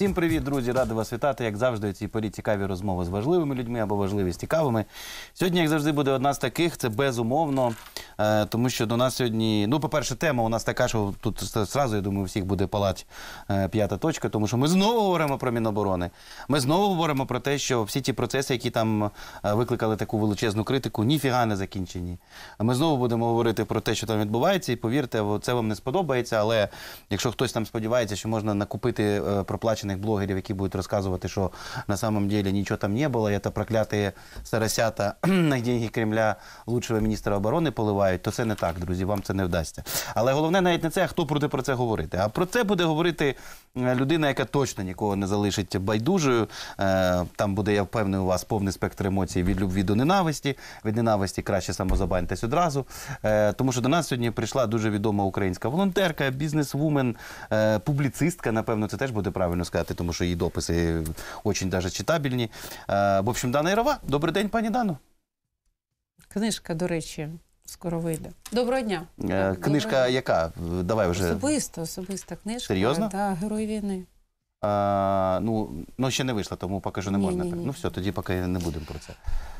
Всім привіт, друзі! Радий вас вітати. Як завжди, у цій порі цікаві розмови з важливими людьми або важливі з цікавими. Сьогодні, як завжди, буде одна з таких. Це безумовно. е, Тому що до нас сьогодні, ну, по-перше, тема у нас така, що тут зразу, я думаю, у всіх буде палать е, п'ята точка, тому що ми знову говоримо про Міноборони. Ми знову говоримо про те, що всі ті процеси, які там е, викликали таку величезну критику, ніфіга не закінчені. Ми знову будемо говорити про те, що там відбувається, і повірте, це вам не сподобається. Але якщо хтось там сподівається, що можна накупити е, проплачених блогерів, які будуть розказувати, що на самом деле нічого там не було, це прокляті сарасята на деньги Кремля лучшого міністра оборони поливають, то це не так, друзі. Вам це не вдасться. Але головне навіть не це, а хто буде про це говорити. А про це буде говорити е, людина, яка точно нікого не залишить байдужою. Е, Там буде, я впевнений, у вас повний спектр емоцій від любві до ненависті. Від ненависті краще самозабаньтесь одразу. Е, Тому що до нас сьогодні прийшла дуже відома українська волонтерка, бізнес-вумен, публіцистка, напевно, це теж буде правильно сказати, тому що її дописи дуже даже читабельні. Е, В общем, Дана Ірова. Добрий день, пані Дано. Книжка, до речі, скоро вийде. Доброго дня. Е, Книжка Доброго. яка? Давай вже. Особиста, особиста книжка. Серйозно? Та Герой війни. А, ну, ну, ще не вийшла, тому поки що не можна. ні, ні. Ну все, тоді поки не будемо про це.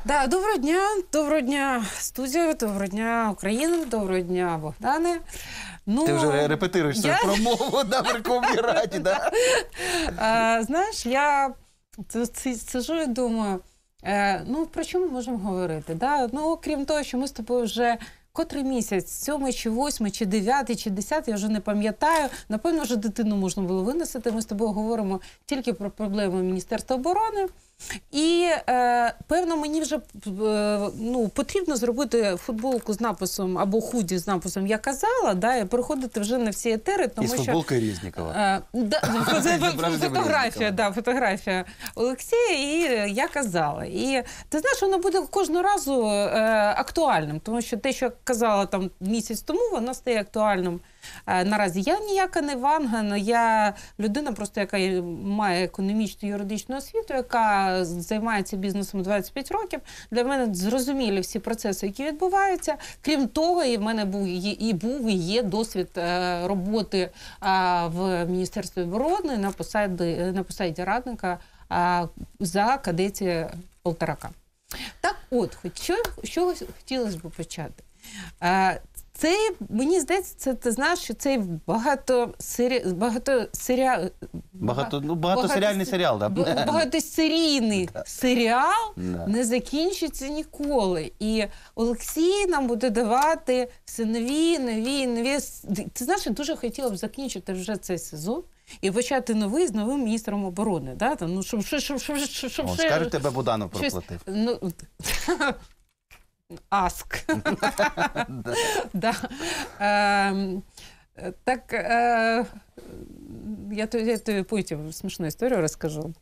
Да, доброго дня, доброго дня, студія, доброго дня, Україна, доброго дня, Богдане. Ну, Ти вже репетируєш свою промову на Верховній Раді, да? А, знаєш, я сиджу і думаю, е, ну про що ми можемо говорити? Да? Ну, окрім того, що ми з тобою вже котрий місяць, сьомий чи восьмий, чи дев'ятий, чи десятий, я вже не пам'ятаю. Напевно, вже дитину можна було виносити. Ми з тобою говоримо тільки про проблеми Міністерства оборони. І е, певно, мені вже е, ну, потрібно зробити футболку з написом або худі з написом Я казала, да, і переходити вже на всі етери, тому Із що футболкою Різнікова. Е, да, фотографія, да, фотографія Олексія, і я казала. І ти знаєш, воно буде кожного разу е, актуальним, тому що те, що казала там місяць тому, воно стає актуальним. Е, наразі я ніяка не ванган, я людина, просто яка має економічну юридичну освіту, яка займається бізнесом 25 років. Для мене зрозумілі всі процеси, які відбуваються. Крім того, і в мене був і був і є досвід е, роботи е, в Міністерстві оборони на посаді, на посаді радника за кадеті Полторака. Так от, хоч що хотілося б почати. Це, мені здається, це ти знаєш, що цей багато сері... багато серіал... Багато, ну, багатосеріальний багато- серіал, да? Багатосерійний серіал не закінчиться ніколи. І Олексій нам буде давати все нові, нові, нові. Ти знаєш, я дуже хотіла б закінчити вже цей сезон. І почати новий з новим міністром оборони. Да? Там, ну, щоб, щоб, щоб, щоб, щоб, щоб О, скажуть, тебе Буданов проплатив. Ну, Аск. да. Так, е, я, тобі- я потім смішну історію розкажу.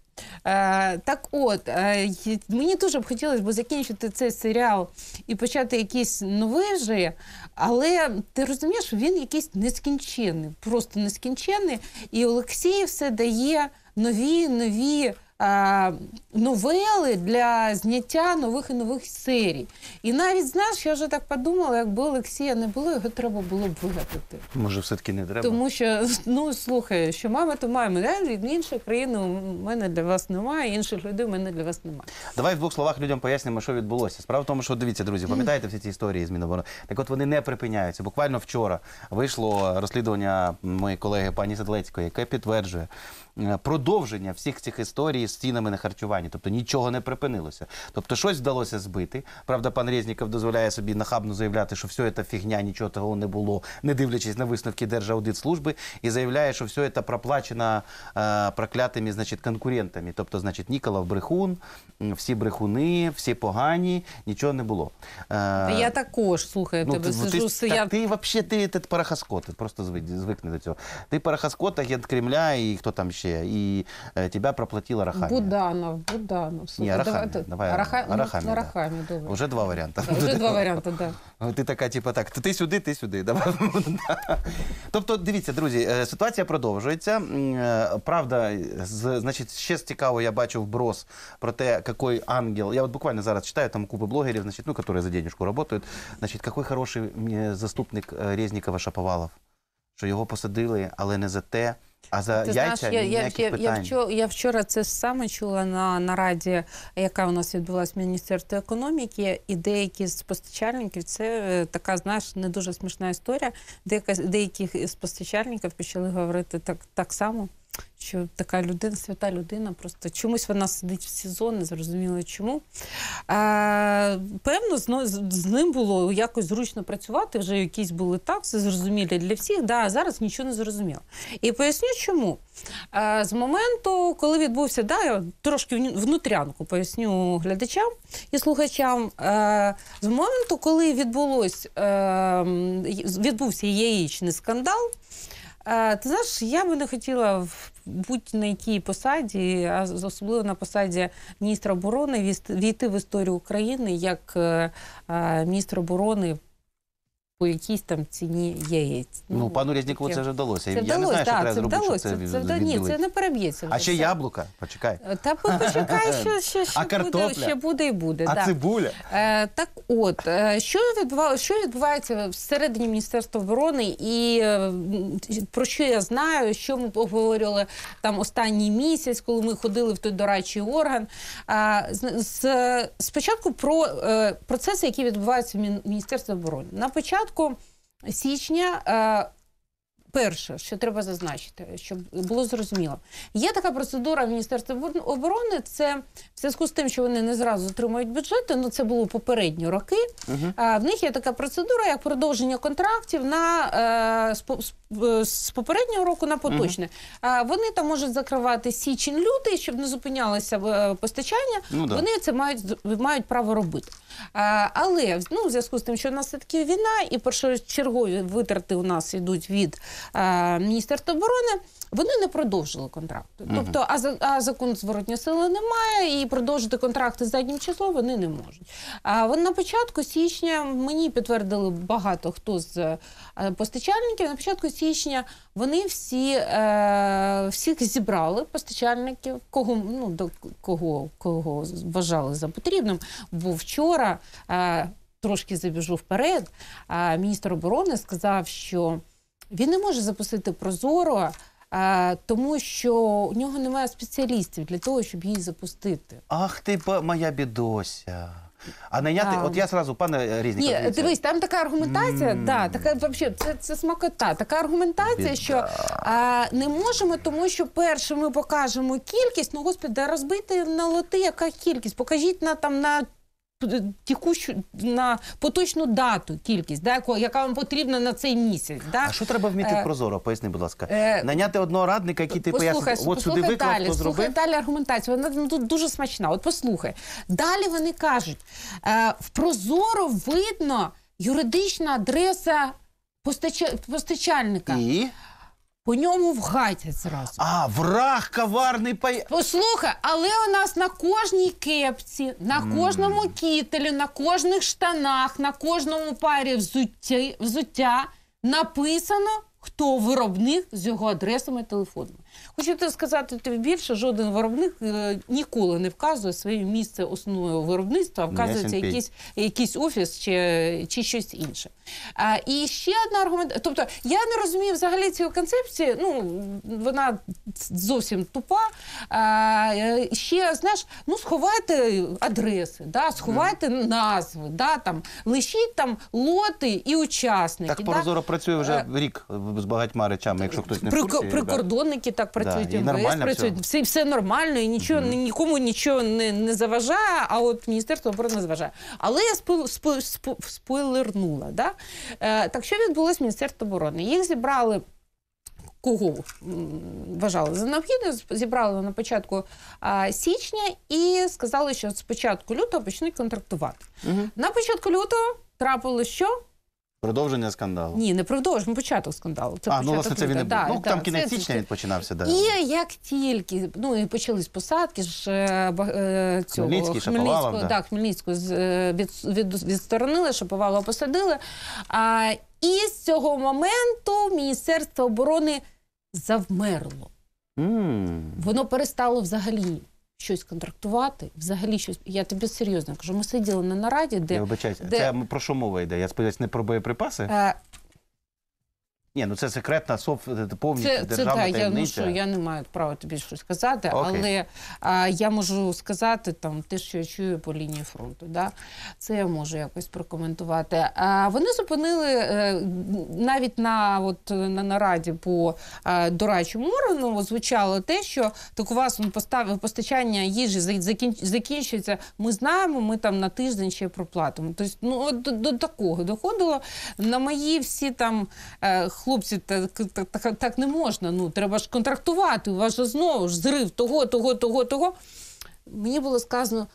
Е, так от, е, мені дуже б хотілося б закінчити цей серіал і почати якийсь новий вже, але ти розумієш, він якийсь нескінченний, просто нескінченний. І Олексій все дає нові, нові. Новели для зняття нових і нових серій. І навіть знаєш, я вже так подумала, якби Олексія не було, його треба було б вигадати. Може, все-таки не треба? Тому що, ну слухай, що маємо, то маємо. Від іншої країни у мене для вас немає, інших людей у мене для вас немає. Давай в двох словах людям пояснимо, що відбулося. Справа в тому, що дивіться, друзі, пам'ятаєте всі ці історії з Міноборони? Так от вони не припиняються. Буквально вчора вийшло розслідування моєї колеги пані Седлецької, яке підтверджує продовження всіх цих історій з цінами на харчування. Тобто нічого не припинилося. Тобто щось вдалося збити. Правда, пан Резніков дозволяє собі нахабно заявляти, що все це фігня, нічого того не було, не дивлячись на висновки Держаудитслужби, і заявляє, що все це проплачено е, проклятими значить, конкурентами. Тобто, значить, Ніколав брехун, всі брехуни, всі погані, нічого не було. Е, я також слухай, я тебе ти, сижу, ти, си- так, я ти взагалі ти, ти парахаскот, ти просто звикни до цього. Ти парахаскот, агент Кремля і хто там ще, і е, тебе проплатила Рахамія. Буданов, Буданов. Слухай, Арахамія, давай, давай, Араха... ну, Арахамія, да. Добре. Уже два варіанти. Да, вже два варіанти, да. Ти така, типу, так, ти сюди, ти сюди. Давай. тобто, дивіться, друзі, е, ситуація продовжується. Е, Правда, з, значить, ще цікаво, я бачив вброс про те, який ангел. Я от буквально зараз читаю там купи блогерів, значить, ну, які за денежку працюють. Значить, який хороший заступник е, Резнікова Шаповалов. Що його посадили, але не за те, А за Ти яйця знаєш, я, я, ніяких я, я, вчора, я вчора це саме чула на нараді, яка у нас відбулася в Міністерстві економіки, і деякі з постачальників це е, така, знаєш, не дуже смішна історія. Деякі, деякі з постачальників почали говорити так, так само. Що така людина, свята людина, просто чомусь вона сидить в СІЗО, не зрозуміло чому. А, певно, з, з, ним було якось зручно працювати, вже якісь були так, все зрозумілі для всіх, да, а зараз нічого не зрозуміло. І поясню чому. Е, З моменту, коли відбувся, да, я трошки внутрянку поясню глядачам і слухачам. Е, З моменту, коли відбулось, е, відбувся яєчний скандал, е, ти знаєш, я би не хотіла в- будь-на якій посаді, а особливо на посаді міністра оборони, війти в історію України як е, міністр оборони по якійсь там ціні яєць. Ну, пану Різнікову це вже вдалося. Це я вдалося, не знаю, що так, треба це зробити, вдалося. щоб Це, це, це, ні, це не переб'ється. А вже ще все. яблука, почекай. Та по- почекай, що, що, що А буде, ще буде і буде. А да. цибуля? Е, так от, е, що, відбува, що відбувається всередині Міністерства оборони, і е, м, про що я знаю, що ми обговорювали там останній місяць, коли ми ходили в той дорадчий орган. Е, з, з- спочатку про е, процеси, які відбуваються в Мін- Міністерстві оборони. На початку січня. Е, Перше, що треба зазначити, щоб було зрозуміло, є така процедура в Міністерстві оборони. Це в зв'язку з тим, що вони не зразу отримують бюджети. Ну це було попередні роки. Мгм. А в них є така процедура, як продовження контрактів на з, з, е, попереднього року на поточне. А вони там можуть закривати січень лютий, щоб не зупинялося е, постачання. Ну, да. Вони це мають мають право робити. Але ну, в зв'язку з тим, що у нас таки війна, і першочергові витрати у нас йдуть від Міністерства оборони. Вони не продовжили контракти. Тобто, а, а закон зворотньої сили немає, і продовжити контракти заднім числом вони не можуть. А вон на початку січня мені підтвердили багато хто з е, постачальників. На початку січня вони всі е, всіх зібрали постачальників, кого ну до кого, кого вважали за потрібним. Бо вчора е, трошки забіжу вперед. е, міністр оборони сказав, що він не може запустити прозоро. Е, Тому що у нього немає спеціалістів для того, щоб її запустити. Ах ти моя бідося. А найняти, А. от я зразу, пане Різніков, Ні, дивись, там така аргументація, М. да, така вообще, це, це смакота. Така аргументація, Біда. що а, не можемо, тому що перше ми покажемо кількість. Ну господи, розбити на лоти, яка кількість? Покажіть на там на. Тікущу на поточну дату кількість, да, яка вам потрібна на цей місяць. Да? А що треба вміти Е, прозоро? Поясни, будь ласка. е, Найняти одного радника, який ти Послухай, пояснив, от сюди виклав, далі, хто зробив. далі аргументацію. Вона ну, тут дуже смачна. От послухай. Далі вони кажуть: е, в прозоро видно юридична адреса постача- постачальника. І? По ньому вгатять зразу. А, враг коварний пай... Послухай, але у нас на кожній кепці, на кожному кітелі, на кожних штанах, на кожному парі взуття, взуття написано, хто виробник з його адресами і телефонами. Хочу сказати тобі більше, жоден виробник е, ніколи не вказує своє місце основного виробництва, а вказується ясен пень. якийсь, якийсь офіс чи, чи щось інше. А, і ще одна аргумент. Тобто я не розумію взагалі цієї концепції. Ну вона зовсім тупа. А, е, ще знаєш, ну сховайте адреси, да, сховайте назви, да, там лишіть там лоти і учасники. Так да. прозоро працює вже Е, рік з багатьма речами, якщо хтось не в курсі. прикордонники так працюють, і МВС працюють, все. все, все нормально, і нічого нікому нічого не, не заважає, а от Міністерство оборони заважає. Але я спойл, спойл, спо- спойлернула. Да? Е, так що відбулось Міністерство оборони? Їх зібрали. Кого вважали за необхідне, зібрали на початку а, січня і сказали, що з початку лютого почнуть контрактувати. Угу. На початку лютого трапилось що? Продовження скандалу. Ні, не продовжуємо початку скандалу. Це а, ну власне це він не був. Да, ну да, там кінець січня він починався, да. і як тільки ну і почались посадки ж е, е, цього Хмельницький, Хмельницького, да. да, Хмельницького з- е, від, від, відсторонили, Шаповалова посадили. А, і з цього моменту Міністерство оборони завмерло. М. Воно перестало взагалі щось контрактувати, взагалі щось. Я тобі серйозно кажу. Ми сиділи на нараді, де Я вибачаюся. де- Це про що мова йде? Я сподіваюся, не про боєприпаси? е, Ні, ну це секретна сов повністю Це, це державна так, я, ну, що, я не маю права тобі щось сказати, Окей. але а, я можу сказати там те, що я чую по лінії фронту. Да? Це я можу якось прокоментувати. А, вони зупинили е, навіть на, от, на нараді по е, дорадчому органу звучало те, що так у вас ну, поставив постачання їжі за- закінчується. Ми знаємо, ми там на тиждень ще проплатимо. Тобто, ну от до, до такого доходило. На мої всі там е, хлопці, так, так, так, не можна. Ну треба ж контрактувати. У вас же знову ж зрив того, того, того, того. Мені було сказано.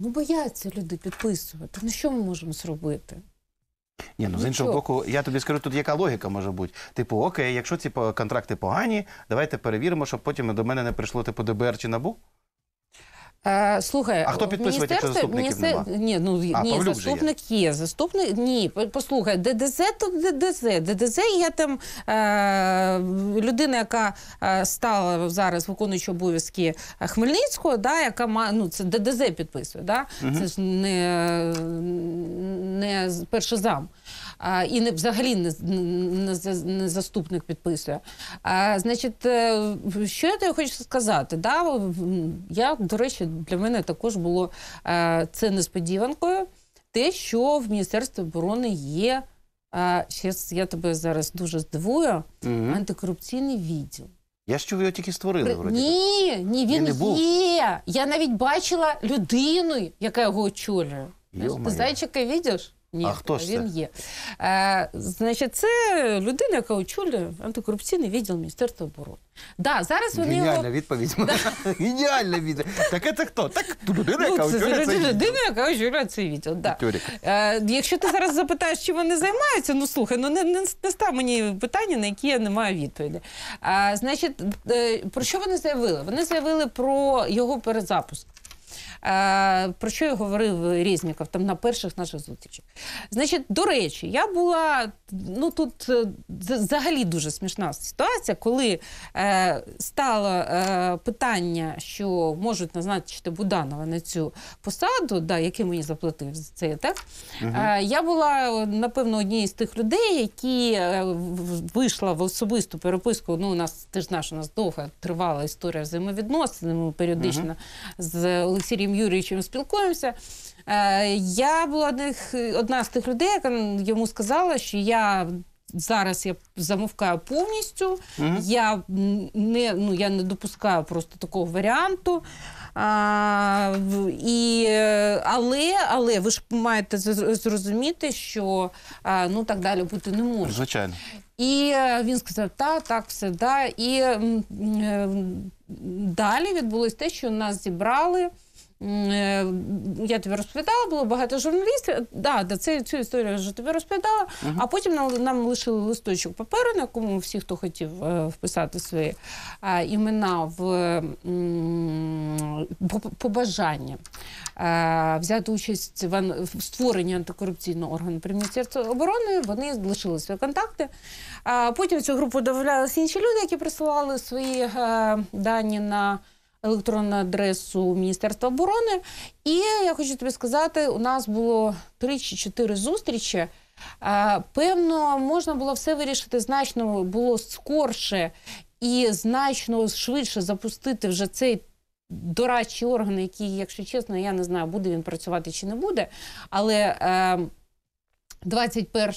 Ну, бояться люди підписувати. Ну що ми можемо зробити? Ні, ну з іншого боку, я тобі скажу, тут яка логіка може бути. Типу, окей, якщо ці контракти погані, давайте перевіримо, щоб потім до мене не прийшло типу ДБР чи НАБУ. Е, слухай, А хто підписує, якщо заступників міністер- Ні, ну А, ні, же є. заступник є. Заступник ні. по- Послухай, ДДЗ то ДДЗ. ДДЗ є там е, людина, яка е, стала зараз виконуючи обов'язки Хмельницького, да, яка має ну це ДДЗ підписує. Да? Це ж не, не перший зам. А, і не взагалі не, не, не заступник підписує. А, значить, е, що я тобі хочу сказати? Да? Я, до речі, для мене також було е, це несподіванкою. Те, що в Міністерстві оборони є. А, щас я тебе зараз дуже здивую. Угу. Антикорупційний відділ. Я ж чув, його тільки створили, При- вроді. Ні, ні, Він він, не був? є. Я навіть бачила людину, яка його очолює. Ти зайчика бачиш? Ні, А хто ж це? він є. Е, значить, це людина, яка очолює антикорупційний відділ Міністерства оборони. Да, зараз вони Геніальна його. відповідь. Геніальна відповідь. Так це хто? Так людина, Ну, яка це очолює цей людина, яка очолює цей відділ. Да. Е, якщо ти зараз запитаєш, чим вони займаються, ну слухай, ну не, не, не став мені питання, на які я не маю відповіді. А, значить, е, про що вони заявили? Вони заявили про його перезапуск. Е, про що я говорив Резніков там на перших наших зустрічах. Значить, до речі, я була ну тут е, взагалі дуже смішна ситуація, коли е, стало е, питання, що можуть назначити Буданова на цю посаду, да, який мені заплатив за це, так е, я була напевно однією з тих людей, які е, вийшла в особисту переписку. Ну, у нас ти ж знаєш, у нас довга тривала історія взаємовідносин. Ми періодично з Олексієм Юрійовичем спілкуємося. Е, Я була одних, одна з тих людей, яка йому сказала, що я. Зараз я замовкаю повністю. Я не, ну, я не допускаю просто такого варіанту. А, і, але, але ви ж маєте зрозуміти, що а, ну, так далі бути не може. Звичайно. І е, він сказав, так, так, все, да. І м, е, далі відбулось те, що нас зібрали. Е, Я тобі розповідала, було багато журналістів. Да, да, це, цю історію я вже тобі розповідала. А потім нам, нам лишили листочок паперу, на якому всі, хто хотів е, вписати свої е, імена в побажання е, взяти участь в, в створенні антикорупційного органу при Міністерстві оборони. Вони лишили свої контакти. А потім цю групу додавалися інші люди, які присилали свої е, дані на електронну адресу Міністерства оборони. І я хочу тобі сказати, у нас було три чи чотири зустрічі. Певно, можна було все вирішити значно було скорше і значно швидше запустити вже цей дорадчий орган, який, якщо чесно, я не знаю, буде він працювати чи не буде. Але е, 21,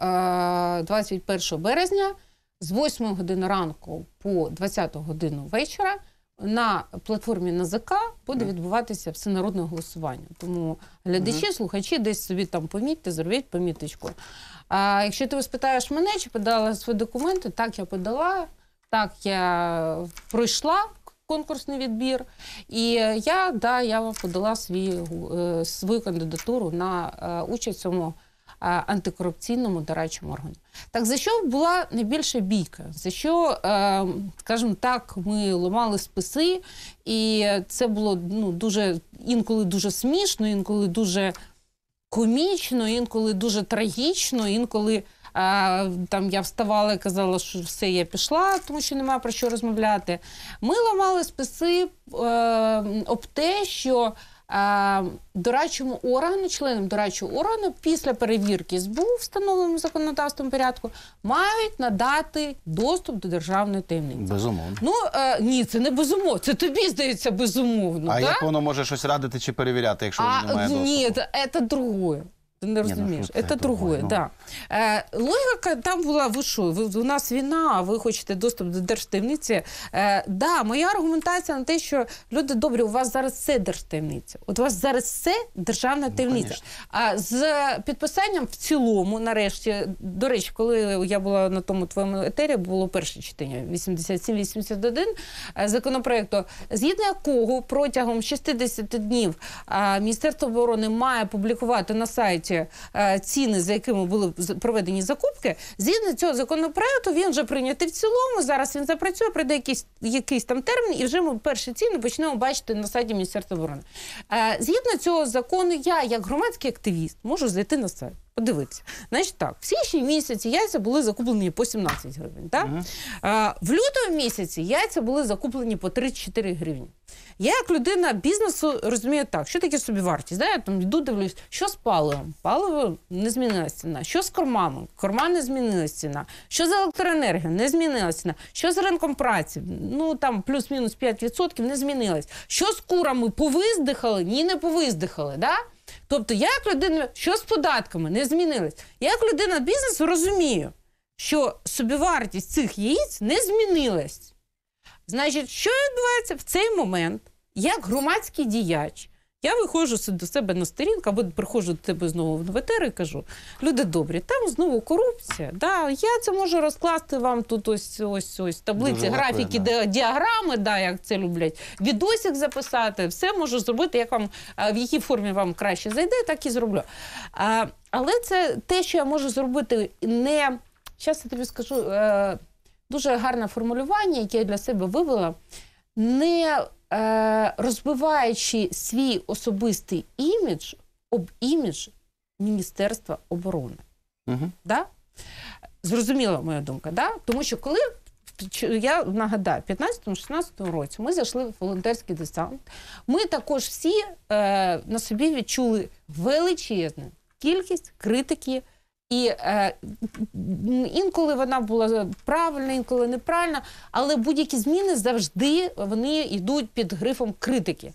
е, 21 березня з 8 години ранку по 20 годину вечора на платформі НАЗК буде відбуватися всенародне голосування. Тому глядачі, слухачі, десь собі там помітьте, зробіть поміточку. А якщо ти спитаєш мене, чи подала свої документи, так я подала, так я пройшла конкурсний відбір. І я, да, я подала свій, е, свою кандидатуру на е, участь в цьому е, антикорупційному дорадчому органі. Так за що була найбільша бійка? За що, е, скажімо так, ми ламали списи, і це було ну, дуже інколи дуже смішно, інколи дуже комічно, інколи дуже трагічно, інколи. А, там я вставала і казала, що все, я пішла, тому що немає про що розмовляти. Ми ламали списи е, об те, що е, дорадчому органу, членам дорадчого органу після перевірки СБУ встановленим законодавством порядку мають надати доступ до державної таємниці. Безумовно. Ну е, ні, це не безумовно. Це тобі здається безумовно. а так? як воно може щось радити чи перевіряти, якщо А, немає доступу? ні, це, це другое. Ти не ну, розумієш, це це другое, ну. да. Е, логіка там була, ви що, ви, у нас війна, а ви хочете доступ до держтаємниці. Е, да, моя аргументація на те, що люди добрі, у вас зараз все держтаємниця. От у вас зараз все державна таємниця. конечно. А з підписанням в цілому, нарешті, до речі, коли я була на тому твоєму етері, було перше читання 87-81 е, законопроекту, згідно якого протягом 60 днів Міністерство оборони має публікувати на сайті е, ціни, за якими були проведені закупки. Згідно цього законопроекту, він вже прийнятий в цілому. Зараз він запрацює, прийде якийсь, якийсь там термін, і вже ми перші ціни почнемо бачити на сайті Міністерства оборони. Е, Згідно цього закону, я, як громадський активіст, можу зайти на сайт. Подивитися. Значить так, в січні місяці яйця були закуплені по 17 гривень. Так? Е, в лютому місяці яйця були закуплені по 34 гривні. Я, як людина бізнесу, розумію так, що таке собівартість. Да? Я там йду, дивлюсь, що з паливом? Паливо не змінилася ціна. Що з кормами? Корма не змінилася ціна. Що з електроенергією? Не змінилася ціна. Що з ринком праці? Ну там плюс-мінус 5% не змінилось. Що з курами? Повиздихали? Ні, не повиздихали. Да? Тобто, я як людина, що з податками не змінилось. Як людина бізнесу розумію, що собівартість цих яїць не змінилась. Значить, що відбувається в цей момент, як громадський діяч? Я виходжу до себе на сторінку, або приходжу до тебе знову в ВТР і кажу: люди добрі, там знову корупція. Да, я це можу розкласти вам тут ось ось ось таблиці, Дуже графіки, де діаграми, да, як це люблять, відосик записати, все можу зробити, як вам в якій формі вам краще зайде, так і зроблю. А, але це те, що я можу зробити, не зараз я тобі скажу. Е, дуже гарне формулювання, яке я для себе вивела, не розбиваючи свій особистий імідж об імідж Міністерства оборони. Угу. Да? Зрозуміла моя думка, да? тому що коли я нагадаю, в 15-16 році ми зайшли в волонтерський десант. Ми також всі е, на собі відчули величезну кількість критики. І е, інколи вона була правильна, інколи неправильна, але будь-які зміни завжди вони йдуть під грифом критики.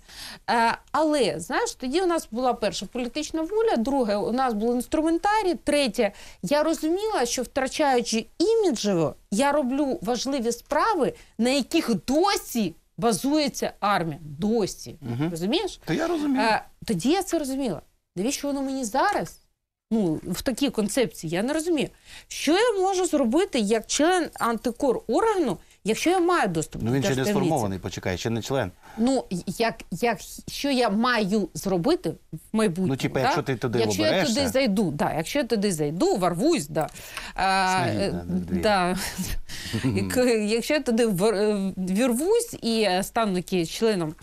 Е, але знаєш, тоді у нас була перша політична воля, друге, у нас був інструментарій, третє, я розуміла, що втрачаючи іміджево, я роблю важливі справи, на яких досі базується армія. Досі. Мгм. Розумієш? То я розумію. Е, тоді я це розуміла. Навіщо воно мені зараз? Ну, в такій концепції я не розумію. Що я можу зробити як член антикор органу, якщо я маю доступ ну до він ще не сформований, почекай, ще не член. Ну, як, як, що я маю зробити в майбутньому? Ну, типа, да? якщо ти туди якщо я оберешся. туди зайду, да, якщо я туди зайду, ворвусь, да. А, Снаряд, е, да, на да. Якщо я туди вор- е, вірвусь і е, стану таки членом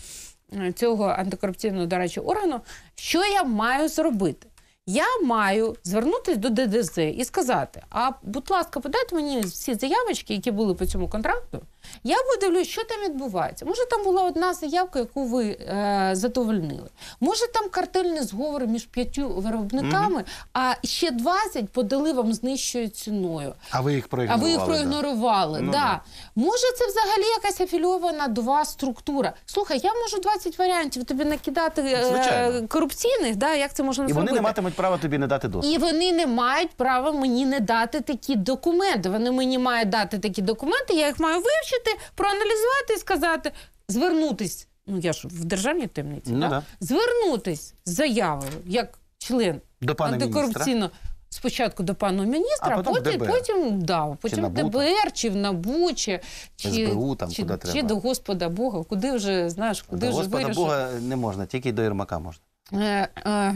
е, цього антикорупційного дорадчого органу, що я маю зробити? Я маю звернутися до ДДЗ і сказати: а будь ласка, подайте мені всі заявочки, які були по цьому контракту. Я подивлюсь, що там відбувається. Може, там була одна заявка, яку ви е, задовольнили. Може, там картельний зговор між п'ятью виробниками, а ще 20 подали вам з нижчою ціною. А ви їх А проігнорували. ви їх да. проігнорували. Ну, да. да. Може, це взагалі якась афільована до вас структура. Слухай, я можу 20 варіантів тобі накидати е, Звичайно. корупційних, да, як це можна І вони не матимуть права тобі не дати доступ. І вони не мають права мені не дати такі документи. Вони мені мають дати такі документи, я їх маю вивчити, проаналізувати і сказати, звернутись. Ну я ж в державній таємниці, Ну, да? да. звернутись з заявою як член До пана міністра. антикорупційного. Спочатку до пана міністра, А потім потім, ДБР. потім, да, потім НАБУ. ДБР, чи в НАБУ, чи, чи, СБУ, там, чи, куди чи до Господа Бога, куди вже, знаєш, куди До вже Господа вирішив. Бога не можна, тільки до Єрмака можна. Е, е,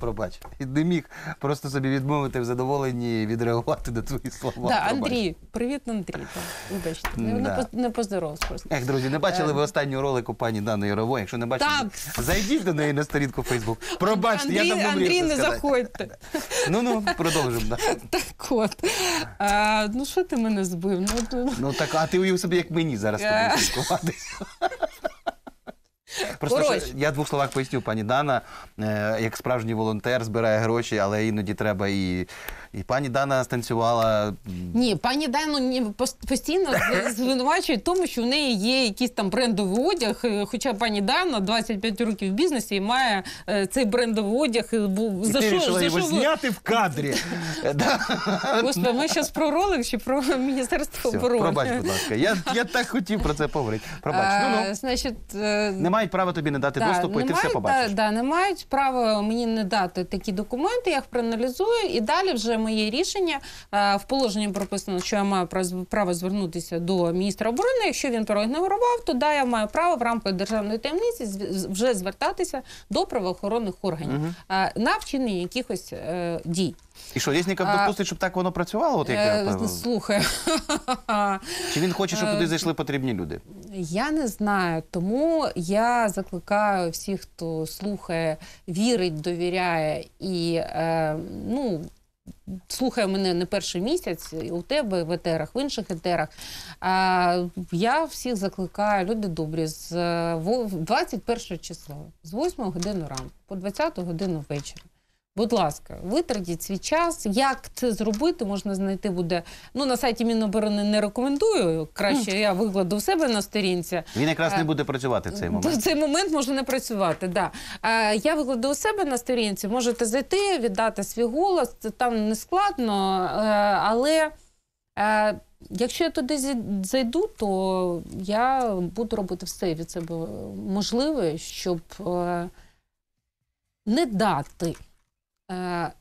Пробач. І не міг просто собі відмовити в задоволенні відреагувати на твої слова. да, Пробач. Андрій, привіт, Андрій. Так, вибачте, не, не, Да. поз- не поздоровався просто. Ех, друзі, не бачили ви останнього ролику пані Дани Ярової? Якщо не бачили, Так. зайдіть до неї на сторінку Фейсбук. Пробачте, Андрій, я Андрій, мріяв не це сказати. заходьте. Ну ну продовжимо. Да. Так от. А, ну що ти мене збив? Ну, ну, Ну так, а ти уяв собі, як мені зараз Е. спілкуватися. Просто Коротше. що, я в двох словах поясню, пані Дана, е, як справжній волонтер, збирає гроші, але іноді треба і. І пані Дана станцювала. Ні, пані Дану ні, пос- постійно з- звинувачують в тому, що в неї є якийсь там брендовий одяг. е, Хоча пані Дана 25 років в бізнесі і має е, цей брендовий одяг. і був- І За ти що, вирішила за його що ви? зняти в кадрі. Е. Господи, ми зараз про ролик чи про Міністерство Все, оборони? пробач, будь ласка. Я, я так хотів про це поговорити. Пробач. Ну, Е, ну. Значить, е, Не мають права тобі не дати Да, доступу, і ти все мають, побачиш. Да, да, не мають права мені не дати такі документи, я їх проаналізую, і далі вже моє рішення е, в положенні прописано, що я маю право- звернутися до міністра оборони. Якщо він проігнорував, то да, я маю право в рамках державної таємниці вже звертатися до правоохоронних органів е, на вчинення якихось е, дій. І що, Резніков допустить, щоб так воно працювало? От як я слухай. Чи він хоче, щоб туди зайшли потрібні люди? Я не знаю, тому я закликаю всіх, хто слухає, вірить, довіряє і е, ну. Слухає мене не перший місяць у тебе в етерах, в інших етерах. А, я всіх закликаю, люди добрі, з е, во- 21 числа, з 8 години ранку по 20 годину вечора. Будь ласка, витратіть свій час. Як це зробити, можна знайти буде. Ну, на сайті Міноборони не рекомендую. Краще я викладу в себе на сторінці. Він якраз Е, не буде працювати в цей В момент. цей момент може не працювати. Да. Е, я викладу у себе на сторінці. Можете зайти, віддати свій голос. Це там не складно. Е, але е, якщо я туди зайду, то я буду робити все від себе можливе, щоб е, не дати е,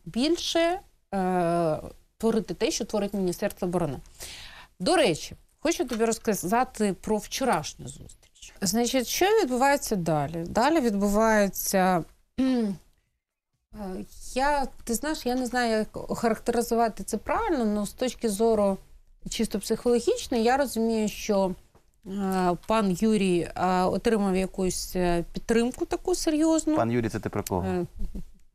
більше е, творити те, що творить Міністерство оборони. До речі, хочу тобі розказати про вчорашню зустріч. Значить, що відбувається далі? Далі відбувається. е, Я, ти знаєш, я не знаю, як охарактеризувати це правильно, але з точки зору чисто психологічної, я розумію, що е, пан Юрій е, отримав якусь е, підтримку таку серйозну. Пан Юрій, це ти про кого?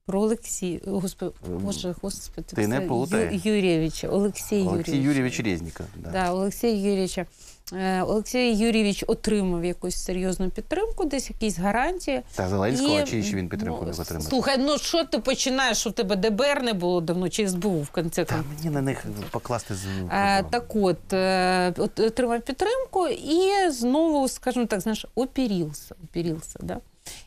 Про Олексій, господи, боже, господи, ти не плутай. Ю, Юрійович, Олексій, Олексій Юрійович. Юрійович Резніков. Да. Да, Олексій Юрійовича. Е, Олексій Юрійович отримав якусь серйозну підтримку, десь якісь гарантії. Та Зеленського, І, чи ще він підтримку ну, не отримав? Слухай, ну що ти починаєш, що в тебе ДБР не було давно, чи СБУ в кінці Та мені на них покласти з Е, так от, е, от, отримав підтримку і знову, скажімо так, знаєш, опірівся. опірівся да?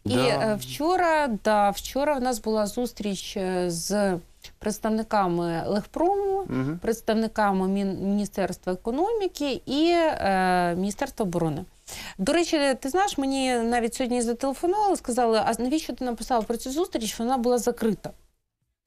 І Да. е, вчора, да, вчора в нас була зустріч е, з представниками Легпрому, угу. представниками Мін- Міністерства економіки і е, Міністерства оборони. До речі, ти знаєш, мені навіть сьогодні зателефонували, сказали, а навіщо ти написала про цю зустріч? Вона була закрита.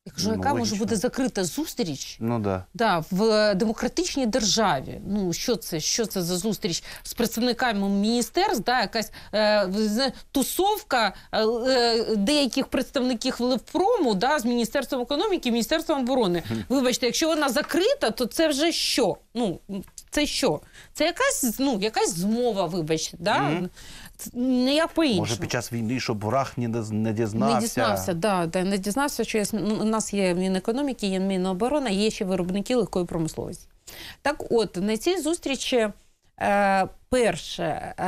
Я кажу, Ну, яка може бути закрита зустріч? Ну да. Да, в демократичній державі. Ну що це? Що це за зустріч з представниками міністерств? Да, якась е, тусовка е, е, деяких представників Левпрому да, з міністерством економіки, міністерством оборони. Вибачте, якщо вона закрита, то це вже що? Ну це що? Це якась ну якась змова, вибачте, да? Мгм. Це Ніяк по-іншому. Може, під час війни, щоб враг не, не дізнався. Не дізнався, да, да, не дізнався, що є, ну, у нас є Мінекономіки, є Міноборона, є ще виробники легкої промисловості. Так от, на цій зустрічі е, перше, е,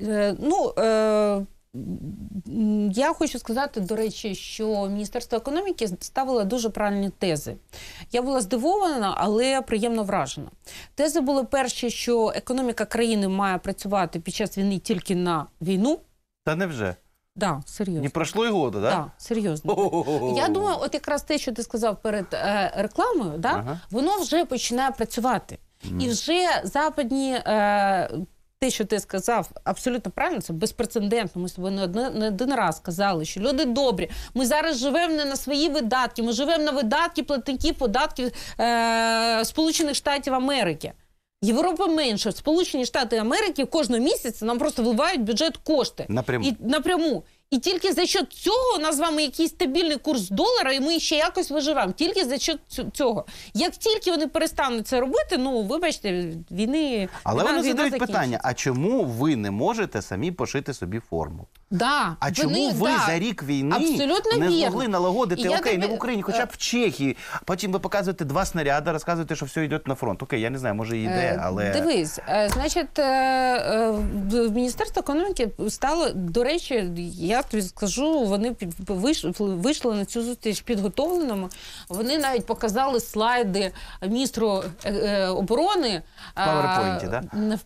е, ну, е, я хочу сказати, до речі, що Міністерство економіки ставило дуже правильні тези. Я була здивована, але приємно вражена. Тези були перші, що економіка країни має працювати під час війни тільки на війну. Та невже? Да, серйозно. Не пройшло й года, Да, да? серйозно. О-о-о. Я думаю, от якраз те, що ти сказав перед е, рекламою, да, Ага. воно вже починає працювати. Мгм. І вже западні. Е, те, що ти сказав, абсолютно правильно, це безпрецедентно. Ми з тобою не одне, не один раз казали, що люди добрі. Ми зараз живемо не на свої видатки, ми живемо на видатки платників податків е, Сполучених Штатів Америки. Європа менше. Сполучені Штати Америки кожного місяця нам просто вливають бюджет кошти. Напряму. І напряму. І тільки за що цього у нас з вами якийсь стабільний курс долара, і ми ще якось виживемо. Тільки за що цього. Як тільки вони перестануть це робити, ну вибачте, війни. Але вони задають питання: а чому ви не можете самі пошити собі форму? Да, А чому вони- ви да. за рік війни Абсолютно не вірно. змогли налагодити І я окей, не тобі- в Україні, хоча б в Чехії. Потім ви показуєте два снаряди, розказуєте, що все йде на фронт. Окей, я не знаю, може і йде, Е, але Дивись, е, значить, е, е, в- Міністерство економіки стало, до речі, я тобі скажу, вони під- вийш- вийшли на цю зустріч підготовленими. Вони навіть показали слайди міністру е, е, оборони. В PowerPoint, да? Не в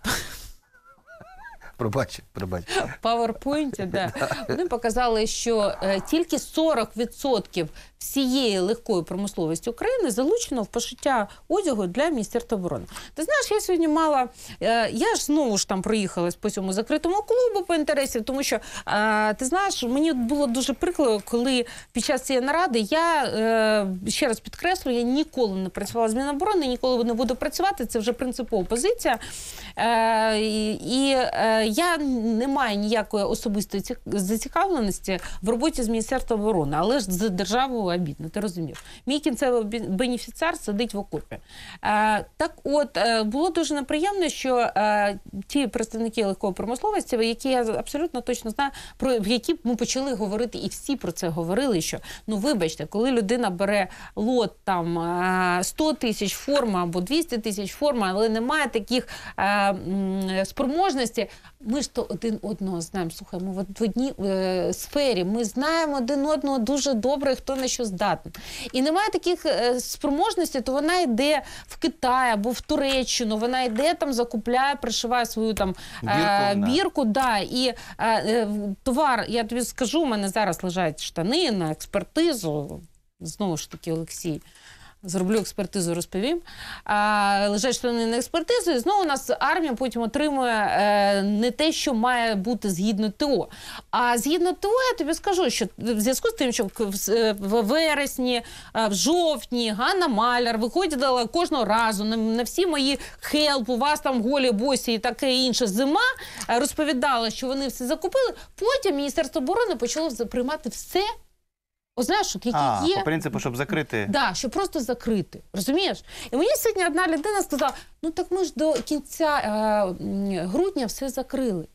пробач, пробач. PowerPoint, да. Вони показали, що е, тільки 40% всієї легкої промисловості України залучено в пошиття одягу для Міністерства оборони. Ти знаєш, я сьогодні мала. Е, я ж знову ж там проїхалась по цьому закритому клубу по інтересів, тому що е, ти знаєш, мені було дуже прикро, коли під час цієї наради я е, ще раз підкреслю, я ніколи не працювала з Міноборони, ніколи не буду працювати. Це вже принципова позиція. І я не маю ніякої особистої ці- зацікавленості в роботі з Міністерством оборони, але ж за державу обідно, ти розумієш. Мій кінцевий бенефіціар сидить в окопі. Е, так от, е, було дуже неприємно, що е, ті представники легкої промисловості, які я абсолютно точно знаю, про які ми почали говорити, і всі про це говорили, що ну вибачте, коли людина бере лот там е, 100 тисяч форма або 200 тисяч форма, але немає таких е, м, спроможності. Ми ж то один одного знаємо. Слухай, в одній е, сфері. Ми знаємо один одного дуже добре, хто на що здатний. І немає таких е, спроможностей, то вона йде в Китай або в Туреччину. Вона йде там, закупляє, пришиває свою там Бірку, е, бірку. Да, і е, товар, я тобі скажу, у мене зараз лежать штани на експертизу. Знову ж таки, Олексій. Зроблю експертизу, розповім. А, лежать штани на експертизу, і знову у нас армія потім отримує е, не те, що має бути згідно ТО. А згідно ТО, я тобі скажу, що в зв'язку з тим, що в, в вересні, е, в жовтні Ганна Маляр виходила кожного разу на, на всі мої хелп, у вас там голі босі і таке інше зима, е, розповідала, що вони все закупили. Потім Міністерство оборони почало приймати все. О, знаєш, от які А, є. по принципу, щоб закрити. Да, щоб просто закрити. Розумієш? І мені сьогодні одна людина сказала: ну так ми ж до кінця е, грудня все закрили.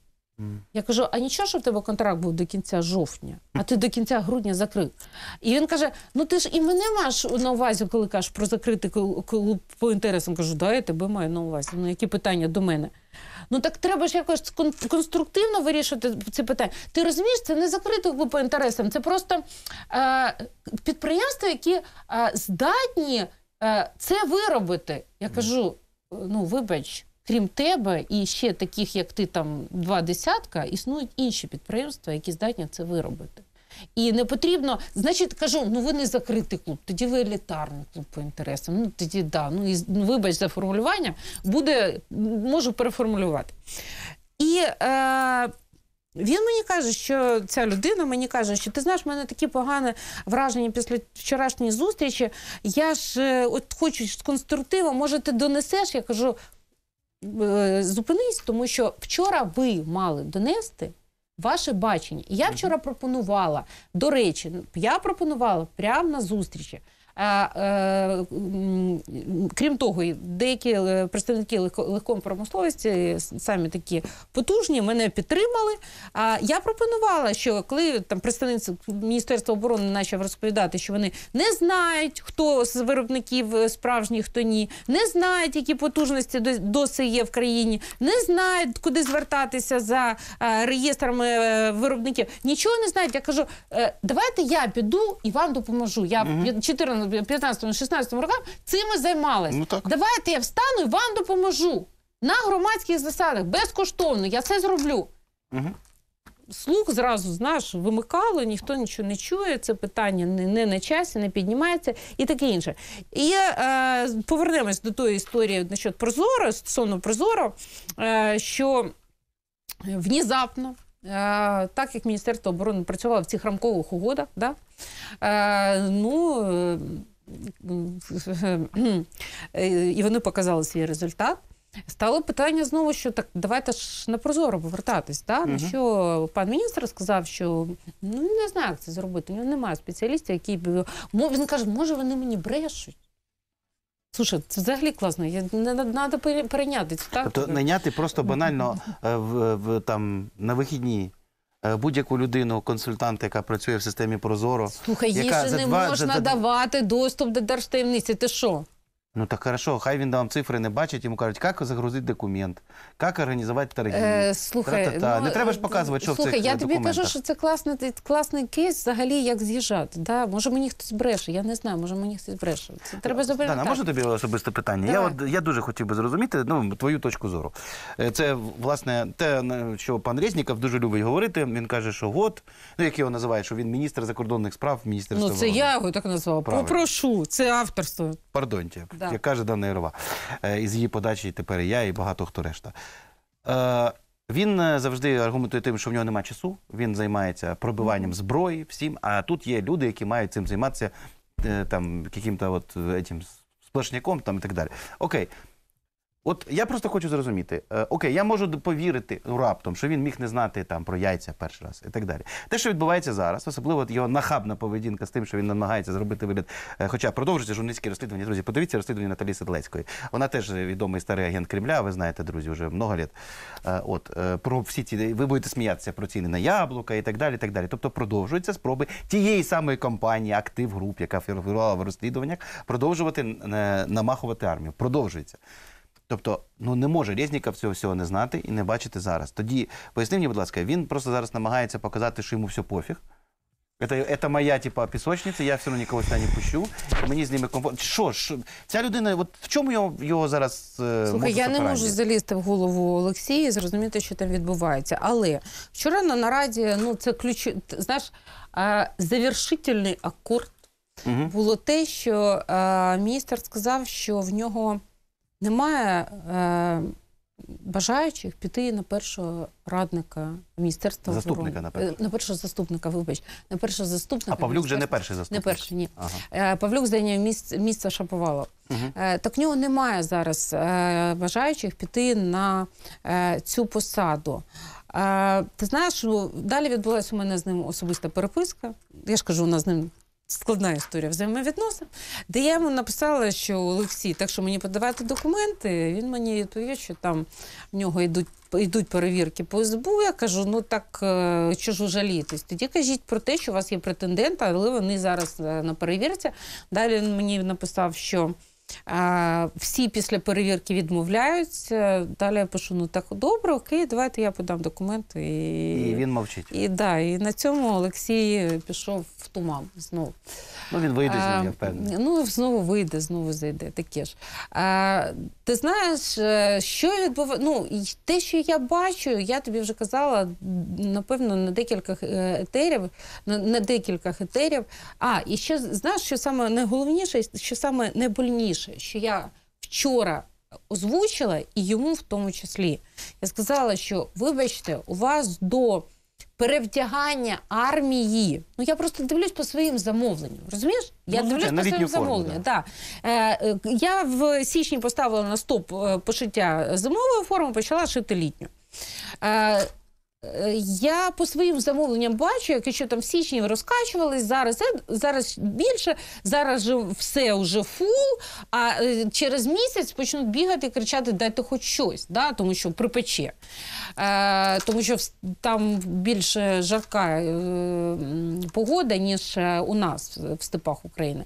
Я кажу: а нічого, що в тебе контракт був до кінця жовтня, а ти до кінця грудня закрив. І він каже: Ну ти ж і мене маєш на увазі, коли кажеш про закритий клуб- клуб по інтересам. Кажу, да, я тебе маю на увазі. Ну які питання до мене? Ну так треба ж якось конструктивно вирішити ці питання. Ти розумієш, це не закритий клуб по інтересам, це просто е, підприємства, які е, здатні е, це виробити. Я кажу: ну вибач, крім тебе і ще таких, як ти, там два десятка, існують інші підприємства, які здатні це виробити. І не потрібно, значить, кажу, ну ви не закритий клуб, тоді ви елітарний клуб по інтересам. Ну тоді да. Ну і ну, вибач за формулювання, буде можу переформулювати. І е, він мені каже, що ця людина мені каже, що ти знаєш, в мене такі погані враження після вчорашньої зустрічі. Я ж е, от хочу з конструктивом, може, ти донесеш? Я кажу, зупинись, тому що вчора ви мали донести. Ваше бачення. І я вчора пропонувала, до речі, я пропонувала прямо на зустрічі. Е, е, крім того, деякі е, представники легко- легкої промисловості, самі такі потужні, мене підтримали. А я пропонувала, що коли там представниця Міністерства оборони почав розповідати, що вони не знають, хто з виробників е, справжній, хто ні, не знають, які потужності досі є в країні, не знають, куди звертатися за реєстрами виробників. Нічого не знають. Я кажу, давайте я піду і вам допоможу. Я в 14, 15, 16 роках цим і займалась. Ну. Давайте я встану і вам допоможу. На громадських засадах, безкоштовно, я це зроблю. Мгм. Слух зразу, знаєш, вимикало, ніхто нічого не чує, це питання не, не на часі, не піднімається і таке інше. І е, повернемось до тої історії насчет Прозоро, стосовно Прозоро, е, що внезапно, так як Міністерство оборони працювало в цих рамкових угодах, да, е, ну, е, е, і вони показали свій результат. Стало питання знову, що так давайте ж на прозоро повертатись. Да? Мгм. що пан міністр сказав, що ну не знаю, як це зробити. У нього немає спеціалістів, які б він каже, може вони мені брешуть. Слушай, це взагалі класно. Я не треба перейняти це так. Тобто найняти просто банально е, в, в там на вихідні е, будь-яку людину, консультанта, яка працює в системі Прозоро. Слухай, їй ще не два- можна за- давати доступ до держтаємниці. Ти що? Ну так хорошо, хай він вам цифри не бачить, йому кажуть, як загрузити документ, як організувати торгівлю. Е, слухай, Тра-та-та. ну, не треба ж е, показувати, що слухай, в цих я е, тобі документах. кажу, що це класний, класний кейс взагалі, як з'їжджати. Да? Може мені хтось бреше, я не знаю, може мені хтось бреше. Це треба зробити. Дана, так. можна тобі особисте питання? Я, Давай. от, я дуже хотів би зрозуміти ну, твою точку зору. Е, Це, власне, те, на що пан Резніков дуже любить говорити. Він каже, що от, ну, як його називають, що він міністр закордонних справ, міністерства. Ну, це я його так назвав. Правильно. Попрошу, це авторство. Пардоньте, Да. як каже Дана Ярова. Е, Із її подачі тепер і я, і багато хто решта. Е, він е, завжди аргументує тим, що в нього немає часу. Він займається пробиванням зброї всім. А тут є люди, які мають цим займатися там яким-то от этим там і так далі. Окей. От я просто хочу зрозуміти. Е, окей, я можу повірити раптом, що він міг не знати там про яйця перший раз і так далі. Те, що відбувається зараз, особливо його нахабна поведінка з тим, що він намагається зробити вигляд. е, Хоча продовжується журналістське розслідування. Друзі, подивіться розслідування Наталі Седлецької. Вона теж відомий старий агент Кремля. Ви знаєте, друзі, вже много літ. Е, От е, про всі ці ви будете сміятися про ціни на яблука і так далі. І так далі. Тобто продовжуються спроби тієї самої компанії, актив груп, яка фігурувала в розслідуваннях, продовжувати е, намахувати армію. Продовжується. Тобто, ну не може Резніков цього всього не знати і не бачити зараз. Тоді поясни мені, будь ласка, він просто зараз намагається показати, що йому все пофіг. Это, это моя, типа, пісочниця, я все одно нікого сюди не пущу, мені з ними комфортно. Що ж, ця людина, от в чому його, його зараз е, Слухай, я не можу залізти в голову Олексія і зрозуміти, що там відбувається. Але вчора на нараді, ну це ключ, т- знаєш, е, завершительний акорд Мгм. було те, що е, міністр сказав, що в нього немає е, бажаючих піти на першого радника міністерства Заступника, на першого. Е, на першого заступника, вибач, на першого заступника. А Павлюк вже не перший Не заступник. перший, ні. Ага. Е, Павлюк зайняв місце, місце Шаповалова. Мгм. Е, Так в нього немає зараз е, бажаючих піти на е, цю посаду. Ти знаєш, що далі відбулася у мене з ним особиста переписка. Я ж кажу, у нас з ним складна історія взаємовідносин, де я йому написала, що Олексій, так що мені подавати документи, він мені відповів, що там в нього йдуть. Йдуть перевірки по СБУ, я кажу, ну так е, що ж ви жалієтесь? Тоді кажіть про те, що у вас є претендент, але вони зараз е, на перевірці. Далі він мені написав, що всі після перевірки відмовляються. Далі я пишу: ну так добре, окей, давайте я подам документи. І, І він мовчить. і, да, і на цьому Олексій пішов в туман знову. Ну він вийде з ним, я впевнений. Ну, знову вийде, знову зайде. Таке ж. А, ти знаєш, е, що відбувається? Ну, те, що я бачу, я тобі вже казала, напевно, на декілька е, етерів, на, на декілька етерів. А, і ще знаєш, що саме найголовніше, що саме найбольніше, що я вчора озвучила, і йому в тому числі. Я сказала, що вибачте, у вас до перевдягання армії. Ну я просто дивлюсь по своїм замовленням. Розумієш? Я Ну, дивлюсь по своїм замовленням. Да. Е, е, я в січні поставила на стоп е, пошиття зимової форми, почала шити літню. Е, я по своїм замовленням бачу, як що там в січні розкачувались, зараз, е, зараз більше, зараз же все вже full, а е, через місяць почнуть бігати і кричати, дайте хоч щось, да? тому що припече. Е, тому що там більше жарка е, погода, ніж е, у нас в- степах України.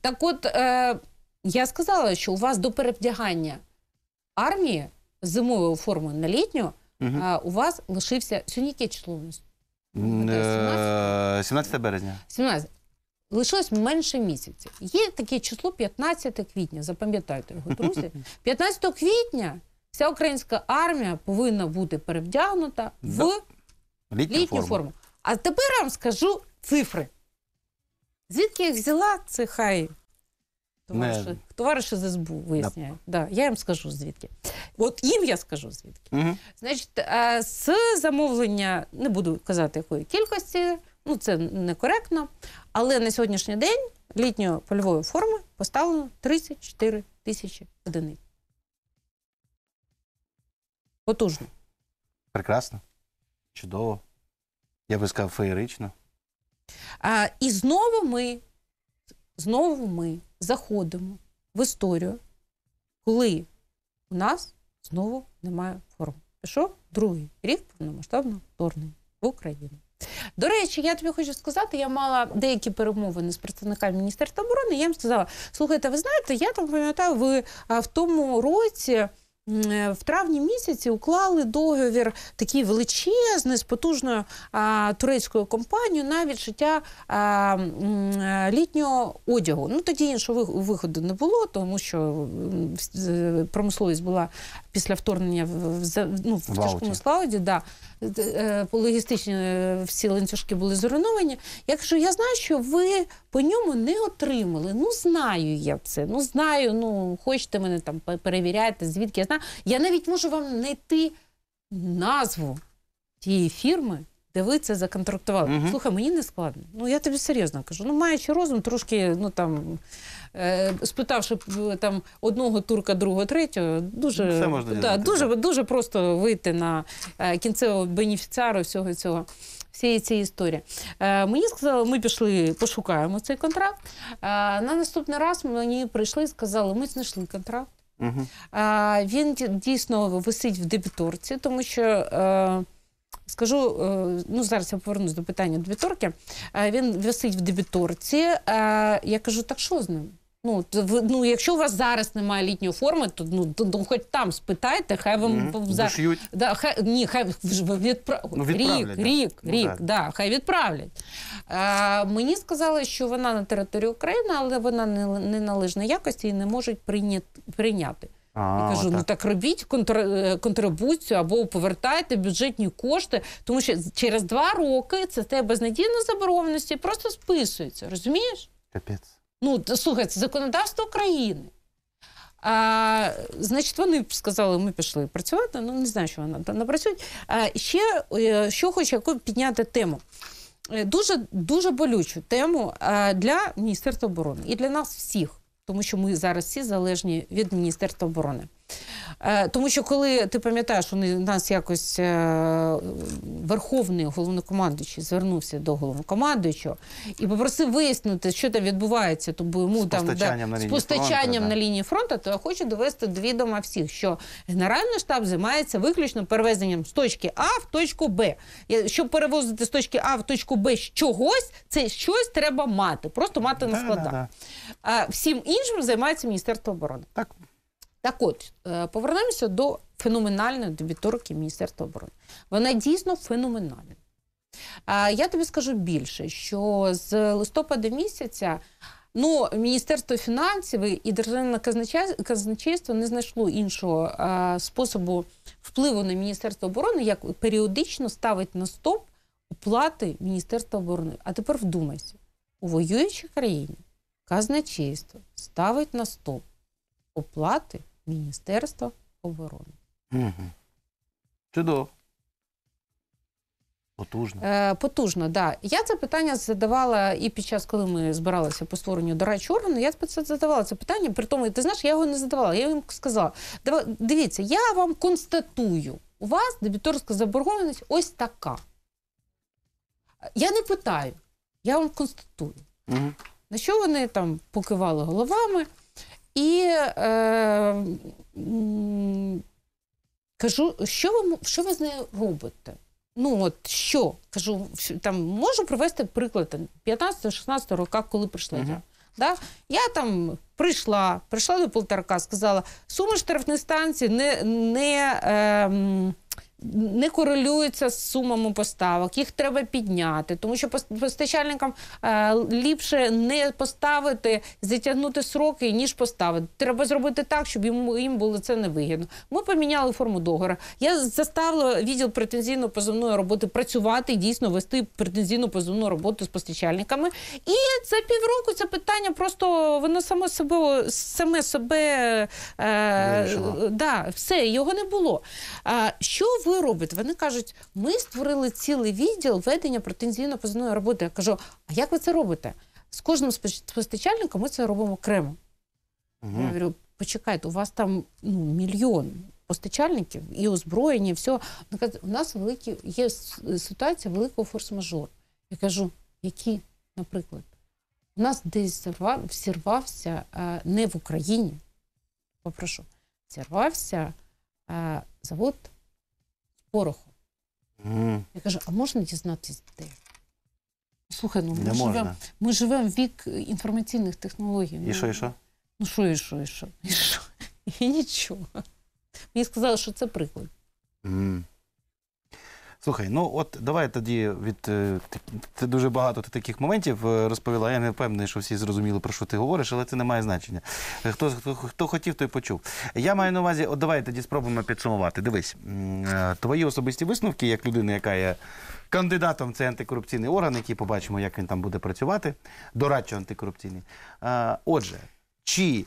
Так от, е, я сказала, що у вас до перевдягання армії зимової форми на літню Мгм. а, у вас лишився сьогодні яке число у нас? Нагадаю, е, 17 березня. 17. Лишилось менше місяця. Є таке число 15 квітня. Запам'ятайте його, друзі. 15 квітня вся українська армія повинна бути перевдягнута Да. в Літню, літню форму. форму. А тепер я вам скажу цифри. Звідки я їх взяла, це хай товариші, Не. товариші з СБУ виясняють. Да. я їм скажу звідки. От їм я скажу звідки. Мгм. Значить, е, з замовлення не буду казати якої кількості, ну це некоректно. Але на сьогоднішній день літньої польової форми поставлено 34 тисячі одиниць. Потужно. Прекрасно. Чудово. Я би сказав, феєрично. А, і знову ми, знову ми заходимо в історію, коли у нас знову немає форм. Пішов другий рік повномасштабного вторгнення. в Україну. До речі, я тобі хочу сказати, я мала деякі перемовини з представниками Міністерства оборони. Я їм сказала: слухайте, ви знаєте, я там пам'ятаю, ви в тому році. Е, В травні місяці уклали договір такий величезний з потужною а, турецькою компанією на відшиття а, е, літнього одягу. Ну тоді іншого виходу не було, тому що промисловість була після вторгнення в, в, ну, в В тяжкому складі. Да. Е, логістичні всі ланцюжки були зруйновані. Я кажу, я знаю, що ви по ньому не отримали. Ну, знаю я це. Ну, знаю, ну, хочете мене там перевіряти, звідки я знаю. Я навіть можу вам знайти назву тієї фірми, де ви це законтрактували. Мгм. Слухай, мені не складно. Ну, я тобі серйозно кажу. Ну, маючи розум, трошки, ну там. Е, спитавши е, там одного турка, другого, третього, дуже, Ну, все можна да, дуже, дуже просто вийти на е, кінцевого бенефіціару всього цього. Всієї цієї історії. Е, мені сказали, ми пішли, пошукаємо цей контракт. Е, на наступний раз мені прийшли і сказали, ми знайшли контракт. Угу. А, він дійсно висить в дебіторці, тому що. Е, Скажу, е, ну зараз я повернусь до питання дебіторки. Е, Він висить в дебіторці. Я кажу, так що з ним? Ну, ну, якщо у вас зараз немає літньої форми, то ну, то, ну, хоч там спитайте, хай вам Мгм. за- Да, хай, ні, хай відпра... Ну, рік, да. рік, Ну, рік, так. да, хай відправлять. Е, мені сказали, що вона на території України, але вона не, не належної якості і не можуть прийняти. прийняти. А, Я кажу, ну так робіть контр... е, контрибуцію або повертайте бюджетні кошти, тому що через два роки це в тебе безнадійна заборгованості просто списується. Розумієш? Капець. Ну, слухай, це законодавство країни. А, значить, вони сказали, ми пішли працювати. Ну, не знаю, що вона там напрацюють. А, ще е, що хочу яку підняти тему. Е, Дуже, дуже болючу тему для Міністерства оборони і для нас всіх, тому що ми зараз всі залежні від Міністерства оборони. Е, Тому що коли ти пам'ятаєш, вони нас якось е, верховний головнокомандуючий звернувся до головнокомандуючого і попросив вияснити, що там відбувається, то йому З там постачанням на з постачанням фронту, на лінії фронту, то я хочу довести до відома всіх, що Генеральний штаб займається виключно перевезенням з точки А в точку Б. Щоб перевозити з точки А в точку Б чогось, це щось треба мати, просто мати на Да, да, складах. да. А всім іншим займається Міністерство оборони. Так. Так от, е, повернемося до феноменальної дебіторки Міністерства оборони. Вона дійсно феноменальна. Я тобі скажу більше, що з листопада місяця ну, Міністерство фінансів і Державне казначейство не знайшло іншого е, способу впливу на Міністерство оборони, як періодично ставить на стоп оплати Міністерства оборони. А тепер вдумайся, у воюючій країні казначейство ставить на стоп оплати Міністерства оборони. Угу. Чудово. Потужно. Е, потужно, да. Я це питання задавала і під час, коли ми збиралися по створенню дорадчого органу, я задавала це питання. При тому, ти знаєш, я його не задавала. Я їм сказала: дивіться, я вам констатую, у вас дебіторська заборгованість ось така. Я не питаю, я вам констатую. Угу. На що вони там покивали головами. І е, кажу, що ви, що ви з нею робите? Ну, от що? Кажу, там можу привести приклад там, 15-16 роках, коли прийшла Мгм. я. Да? Я там прийшла, прийшла до полторака, сказала, суми штрафних станцій не, не, ем, не корелюються з сумами поставок, їх треба підняти, тому що пос- постачальникам е, ліпше не поставити, затягнути сроки, ніж поставити. Треба зробити так, щоб їм, їм було це невигідно. Ми поміняли форму договору. Я заставила відділ претензійно позовної роботи працювати дійсно вести претензійну позовну роботу з постачальниками. І за півроку це питання просто воно само себе саме себе е, да, все, його не було. А, що ви робите? Вони кажуть, ми створили цілий відділ ведення претензійно позовної роботи. Я кажу, а як ви це робите? З кожним постачальником ми це робимо окремо. Я Угу. говорю, почекайте, у вас там ну, мільйон постачальників і озброєння, і все. Вони кажуть, у нас великі є ситуація великого форс-мажору. Я кажу, які, наприклад, у нас десь зірва- зірвався е, не в Україні, попрошу, зірвався е, завод пороху. Mm. Я кажу, а можна дізнатися де? Слухай, ну ми живемо, в вік інформаційних технологій. І ну, що, і що? Ну що, і що, і що? І що? І нічого. Мені сказали, що це приклад. М. Слухай, ну от давай тоді від е, ти дуже багато ти таких моментів е, розповіла. Я не впевнений, що всі зрозуміли, про що ти говориш, але це не має значення. Е, Хто, хто, хто хотів, той почув. Я маю на увазі, от давай тоді спробуємо підсумувати. Дивись, твої особисті висновки, як людина, яка є кандидатом в цей антикорупційний орган, який побачимо, як він там буде працювати, дорадчо антикорупційний. Отже, чи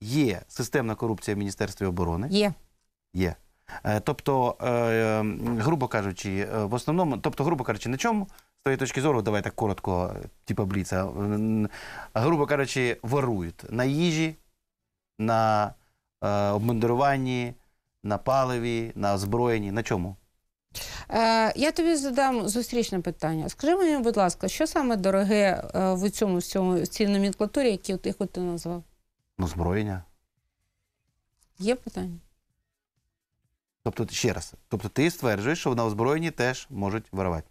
є системна корупція в Міністерстві оборони? Є. Є. Е, Тобто, е, грубо кажучи, е, в основному, тобто, грубо кажучи, на чому, з твоєї точки зору, давай так коротко, типа бліца, грубо кажучи, ворують на їжі, на обмундируванні, на паливі, на озброєнні. На чому? Я тобі задам зустрічне питання. Скажи мені, будь ласка, що саме дороге в цьому всьому в цій номенклатурі, які ти назвав? Ну, зброєння. Є питання? Тобто, ще раз, тобто ти стверджуєш, що на озброєнні теж можуть виривати.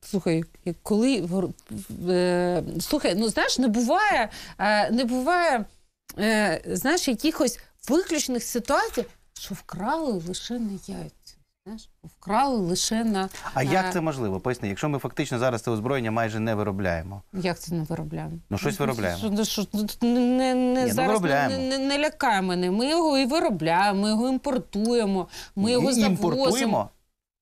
Слухай, коли е, слухай, ну знаєш, не буває, е, не буває, е, знаєш, якихось виключних ситуацій, що вкрали лише не яйця. Знаєш, вкрали лише на А Е. як це можливо? Поясни, якщо ми фактично зараз це озброєння майже не виробляємо. як це не виробляємо? Ну, щось виробляємо. Що, що, не, не, Ні, ну, зараз виробляємо. не, не, не лякай мене. Ми його і виробляємо, ми його імпортуємо, ми його І завозимо. імпортуємо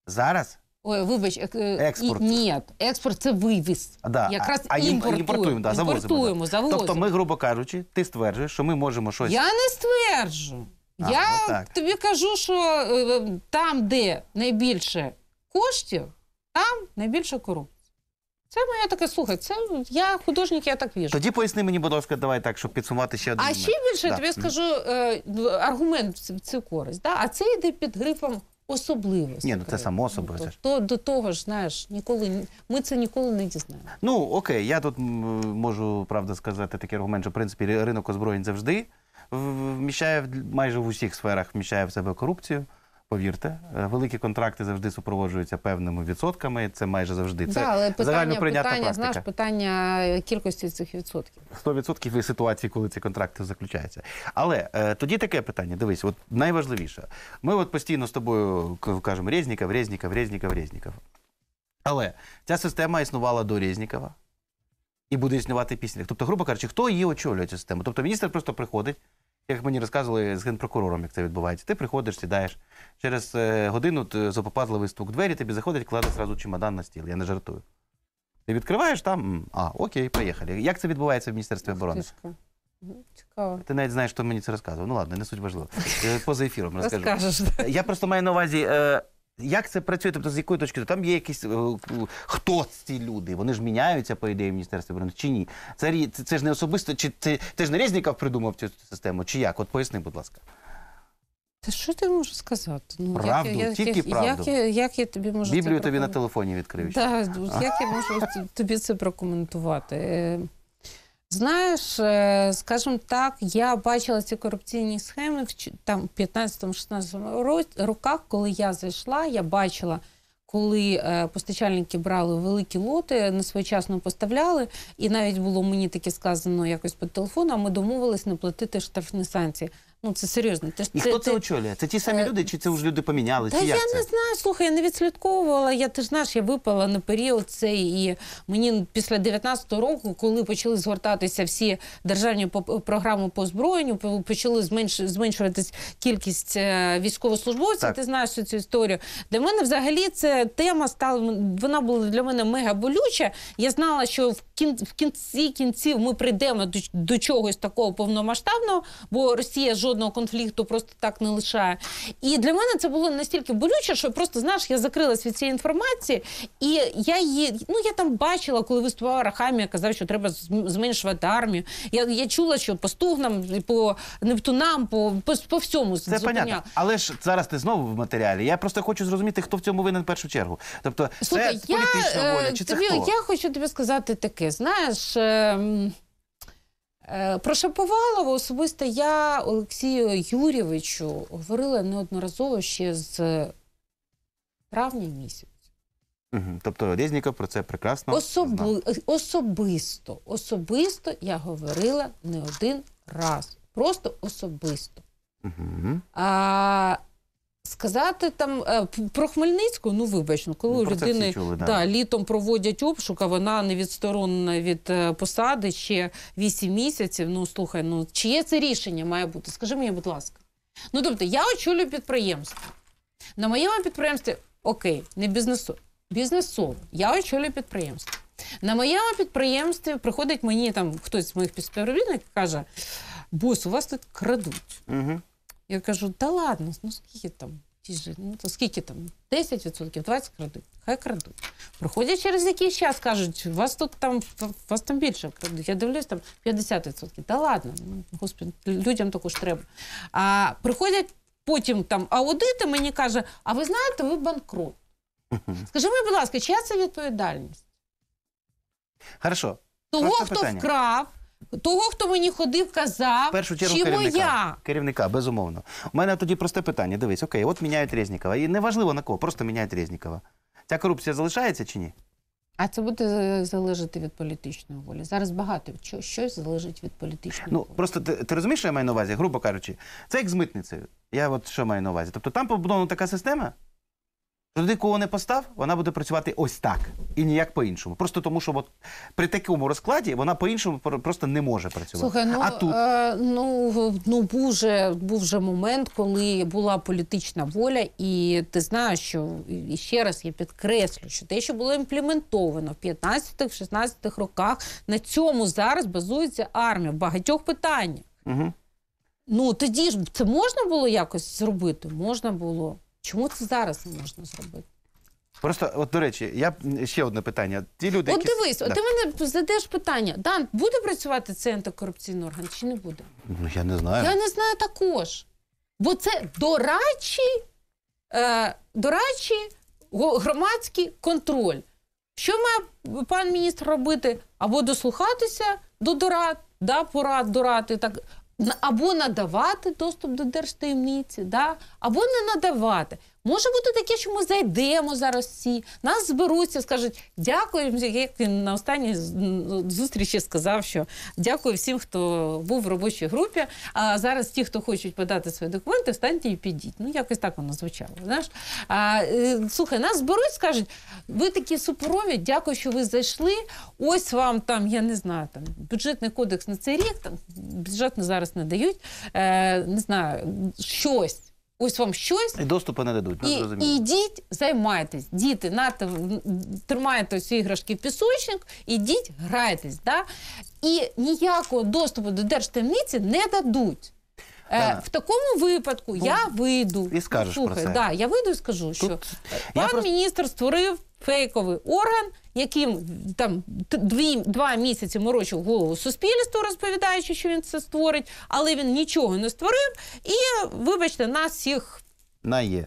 зараз. Ой, вибач, ек- е, Експорт. І, ні, експорт це вивіз. А, Да. Якраз а, імпортуємо. імпортуємо, да, завозимо. Імпортуємо, да. завозимо. Тобто ми, грубо кажучи, ти стверджуєш, що ми можемо щось. Я не стверджую. А, Я ну так. тобі кажу, що е, там, де найбільше коштів, там найбільше корупції. Це моя така слухай. Це я художник, я так віжу. Тоді поясни мені, будь ласка, давай так, щоб підсумувати ще один. А момент. ще більше Да. тобі скажу е, аргумент в ц- в цю користь. Да? А це йде під грифом особливості. Ні, ну це само собою, це ж. То до того ж, знаєш, ніколи ні- ми це ніколи не дізнаємо. Ну, окей, я тут м, можу правда сказати такий аргумент, що в принципі ринок озброєнь завжди вміщає в- майже в усіх сферах вміщає в себе корупцію. Повірте, Е, великі контракти завжди супроводжуються певними відсотками. Це майже завжди. Це да, але питання, питання, практика. знаєш, питання кількості цих відсотків. 100% і ситуації, коли ці контракти заключаються. Але е, тоді таке питання: дивись, от найважливіше. Ми от постійно з тобою кажемо Резніков, Резніков, Резніков, Резніков. Але ця система існувала до Резнікова і буде існувати після. них. Тобто, грубо кажучи, хто її очолює цю систему? Тобто міністр просто приходить, як мені розказували з генпрокурором, як це відбувається. Ти приходиш, сідаєш. Через е, годину запопадливий стук двері, тобі заходить, кладе зразу чемодан на стіл. Я не жартую. Ти відкриваєш там, а, окей, поїхали. Як це відбувається в Міністерстві оборони? Цікаво. Ти навіть знаєш, хто мені це розказував. Ну ладно, не суть важливо. Е, Поза ефіром розкажу. Розкажеш. Я просто маю на увазі, е, як це працює, тобто з якої точки? Там є якісь е, хто ці люди? Вони ж міняються, по ідеї, в Міністерстві оборони, чи ні? Це, це, це ж не особисто, чи це, це ж не Резніков придумав цю систему, чи як? От поясни, будь ласка. Та що ти можеш сказати? Ну, Правду, як, тільки як, правду. Як, я- як я тобі можу Біблію це тобі на телефоні відкрив. Да, як я можу тобі це прокоментувати? Знаєш, е, скажімо так, я бачила ці корупційні схеми в там 15-16 роках, коли я зайшла, я бачила. Коли е, постачальники брали великі лоти, несвоєчасно поставляли, і навіть було мені таке сказано якось по телефону, а ми домовились не платити штрафні санкції. Ну це серйозно. Ж- І хто це очолює? Це ті самі Е, люди, чи це вже люди поміняли? та я це? не знаю, слухай, я не відслідковувала. Я ти ж знаєш, я випала на період цей, і мені після 19-го року, коли почали згортатися всі державні програми по озброєнню, почали зменш, зменшуватись кількість е, військовослужбовців. Так. Ти знаєш цю цю історію. Для мене взагалі ця тема стала вона була для мене мега болюча. Я знала, що в кін в кінці кінців ми прийдемо до, до чогось такого повномасштабного, бо Росія жодного конфлікту просто так не лишає. І для мене це було настільки болюче, що просто знаєш, я закрилась від цієї інформації, і я її, ну я там бачила, коли виступав Рахамія, казав, що треба зменшувати армію. Я, я чула, що по стугнам, по Нептунам, по, по, по всьому Це понятно. Але ж зараз ти знову в матеріалі. Я просто хочу зрозуміти, хто в цьому винен в першу чергу. Тобто, Слухай, це політична воля, е, чи це тобі, хто? я хочу тобі сказати таке. Знаєш, е, про Шаповалова особисто я Олексію Юрійовичу говорила неодноразово ще з травня місяць. Угу. Тобто Резніков про це прекрасно знав. Особи, особисто, особисто я говорила не один раз. Просто особисто. Угу. А сказати там е, про Хмельницьку, ну вибач, ну коли Ну, людини чули, да. да, літом проводять обшук, а вона не відсторонена від е, посади ще 8 місяців. Ну слухай, ну чиє це рішення має бути? Скажи мені, будь ласка. Ну тобто, я очолюю підприємство. На моєму підприємстві, окей, не бізнесово, бізнесово, я очолюю підприємство. На моєму підприємстві приходить мені там хтось з моїх співробітників каже: бос, у вас тут крадуть. Угу. Я кажу, та ладно, ну скільки там? Ті ж, ну то скільки там? 10%, 20% крадуть. Хай крадуть. Проходять через якийсь час, кажуть, у вас тут там вас там більше крадуть. Я дивлюсь, там 50%. Та ладно, ну, господи, людям також треба. А приходять потім там аудити, мені каже, а ви знаєте, ви банкрот. Скажи мені, будь ласка, чия це відповідальність? Хорошо. Того, хто питання. вкрав, того, хто мені ходив, казав, В першу чергу чи керівника. моя. Керівника, безумовно. У мене тоді просте питання. Дивись, окей, от міняють Резнікова. І неважливо на кого, просто міняють Резнікова. Ця корупція залишається чи ні? А це буде е, залежати від політичної волі. Зараз багато чо- щось залежить від політичної Ну волі. просто ти, ти розумієш, що я маю на увазі, грубо кажучи, це як з митницею. Я от що маю на увазі. Тобто там побудована така система, туди, кого не постав, вона буде працювати ось так і ніяк по-іншому. Просто тому, що от при такому розкладі вона по-іншому про- просто не може працювати. Слухай, ну, а тут е, ну, ну був, же, був же момент, коли була політична воля, і ти знаєш, що і ще раз я підкреслю, що те, що було імплементовано в 15-16 роках, на цьому зараз базується армія в багатьох питаннях. угу. Ну тоді ж це можна було якось зробити? Можна було. Чому це зараз не можна зробити? просто, от до речі, я б- ще одне питання. Ті люди, От які... дивись, от Да. ти мене задаш питання: Дан, буде працювати цей антикорупційний орган чи не буде? Ну, я не знаю. Я не знаю також. Бо це дорадчий, е, дорадчий го- громадський контроль. Що має пан міністр робити? Або дослухатися до дорад, да, порад, дорад, і так, або надавати доступ до держтаємниці, да, або не надавати. Може бути таке, що ми зайдемо зараз всі, нас зберуться, скажуть дякую, як він на останній зустрічі сказав, що дякую всім, хто був в робочій групі. А зараз ті, хто хочуть подати свої документи, встаньте і підіть. Ну, якось так воно звучало. Знаєш? А, е, слухай, нас зберуть, скажуть, ви такі суперові, дякую, що ви зайшли. Ось вам там, я не знаю, там бюджетний кодекс на цей рік, там бюджет зараз не дають, е, не знаю, щось. Ось вам щось. І доступу не дадуть. Ну, І, зрозуміло. і йдіть, займайтесь. Діти, нате, тримайте ці іграшки в пісочник, ідіть, грайтесь. Да? І ніякого доступу до держтемниці не дадуть. Е, в такому випадку я вийду. і скажеш Слухай, про це. Да, я вийду і скажу, що я пан просто- міністр створив фейковий орган, яким там дві, два місяці морочив голову суспільству, розповідаючи, що він це створить, але він нічого не створив. І, вибачте, нас всіх На є.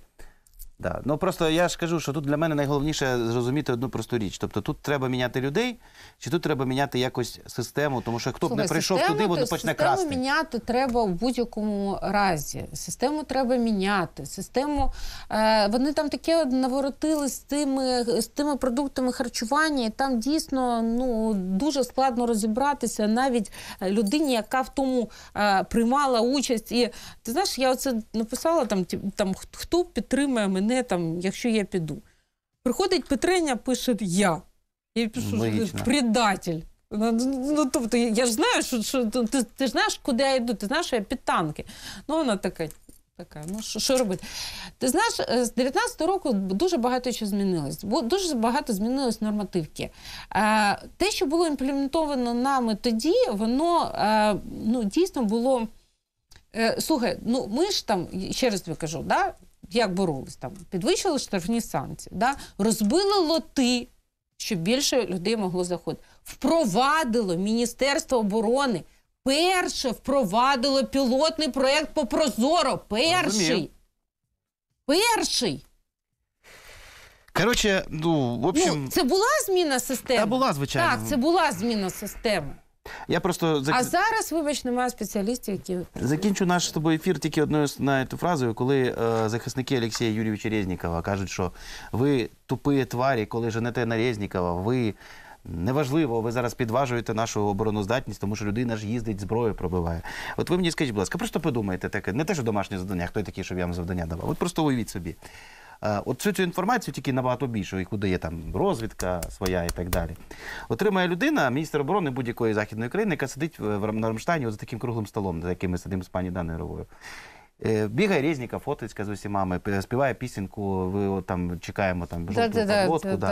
Да. Ну просто я ж кажу, що тут для мене найголовніше зрозуміти одну просту річ. Тобто тут треба міняти людей, чи тут треба міняти якось систему, тому що хто б не прийшов систему туди, воно почне систему красти. міняти треба в будь-якому разі. Систему треба міняти. Систему е, вони там таке наворотили з тими з тими продуктами харчування. і Там дійсно ну дуже складно розібратися навіть людині, яка в тому е, приймала участь. І ти знаєш, я оце написала там, ті- там хто підтримує мене там, якщо я піду. Приходить Петреня, пише я. Я пишу, що предатель. Ну, ну, тобто, я ж знаю, що, що ти, ти ж знаєш, куди я йду, ти знаєш, що я під танки. Ну, вона така, така ну що, що робити? Ти знаєш, е, з 19-го року дуже багато що змінилось. Дуже багато змінилось нормативки. Е, те, що було імплементовано нами тоді, воно е, ну, дійсно було. Слухай, ну ми ж там, ще раз тобі кажу, да, як боролись там, підвищили штрафні санкції, да, розбили лоти, щоб більше людей могло заходити. Впровадило Міністерство оборони. Перше впровадило пілотний проєкт по Прозоро. Перший. Розумію. Перший. Коротше, ну, в общем, Ну, це була зміна системи. та була, звичайно. Так, це була зміна системи. Я просто зак... А зараз, вибач, немає спеціалістів, які закінчу наш з тобою ефір тільки одною знаєте, фразою, коли е, захисники Олексія Юрійовича Резнікова кажуть, що ви тупі тварі, коли женете на Резнікова, ви. Неважливо, ви зараз підважуєте нашу обороноздатність, тому що людина ж їздить, зброю пробиває. От ви мені скажіть, будь ласка, просто подумайте таке, не те, що домашнє завдання, хто такий, щоб я вам завдання давав. От просто уявіть собі. Е, От всю цю інформацію, тільки набагато більше, яку дає там розвідка своя і так далі. Отримає людина, міністр оборони будь-якої західної країни, яка сидить в- в Рам- на Рамштайні за таким круглим столом, за яким ми сидимо з пані Даною Ровою. Е, Бігає Резніков, фотоцька з усіма, співає пісеньку, ви там чекаємо там жовту да.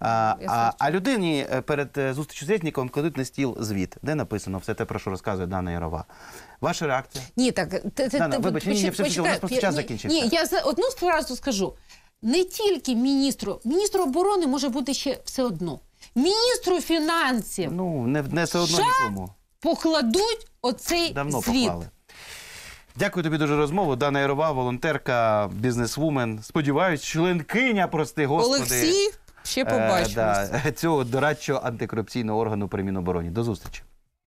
А, а, а людині е, перед зустрічю з Резніковим кладуть на стіл звіт, де написано все те, про що розказує Дана Ярова. Ваша реакція? Ні, так ти, ти, Дана, ти- вибач, ні, ні, почекай, все, все, у нас просто час Ні, закінчився. Ні, я за одну фразу скажу. Не тільки міністру, міністру оборони може бути ще все одно. Міністру фінансів Ну, не, не все одно нікому. покладуть оцей Давно звіт. поклали. Дякую тобі дуже за розмову. Дана Ярова, волонтерка, бізнесвумен. Сподіваюсь, членкиня, прости господи. Олексій, ще е, да, цього дорадчого антикорупційного органу при Мінобороні. До зустрічі.